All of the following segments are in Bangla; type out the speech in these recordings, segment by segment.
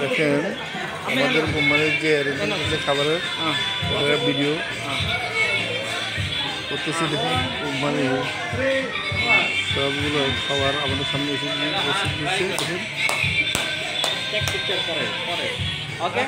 দেখেন আমাদের কোম্পানির যে অ্যারেঞ্জমেন্ট খাবারের ওটা ভিডিও করতেছি দেখুন কোম্পানি সবগুলো খাবার আমাদের সামনে এসে দিচ্ছে দেখুন। Okay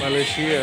Malaysia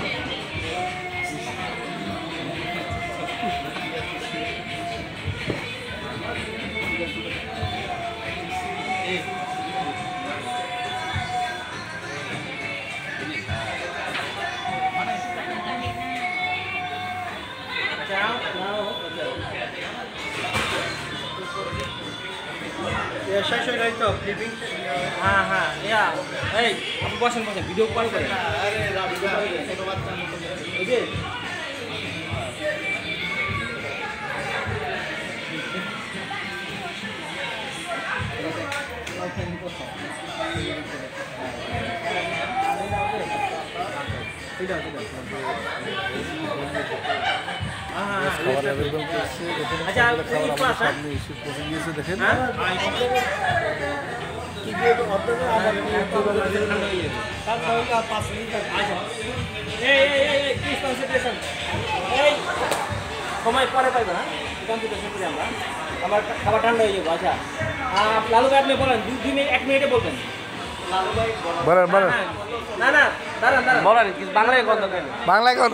Yeah, show show right up. Living. Ha ha. Yeah. Hey, aku bosan bosan. Video call kau. Arey, lah video call. Okay. Tidak, tidak. খাবার একটু আমাদের আসা। সামনে এসে পৌঁছে গিয়েছে দেখেন। হ্যাঁ? সময় পরে পাইবে না কম্পিউটার করি আমরা। আমার খাবার ঠান্ডা হয়ে যাব আচ্ছা। আর লালু ভাই আপনি বলেন দুই দুই মিনিট এক মিনিটে বলবেন। বলেন বলেন। হ্যাঁ, না না দাঁড়ান দাঁড়ান। বলেন বাংলায় কথা বাংলায় কেন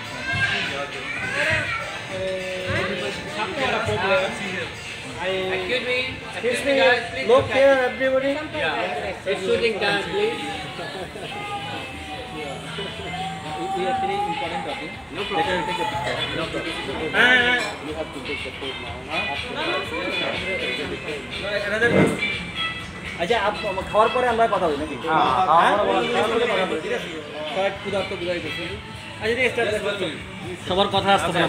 I Excuse me. excuse me look here everybody Yeah. It's shooting time, please. we are very important topic No let problem. us take a picture No problem. ah You have to take the food now. another আচ্ছা খাওয়ার পরে আমরা কথা বলি নাকি? হ্যাঁ ক্ষুধার্ত বুঝাই আচ্ছা ঠিক আছে সবার কথা আসতে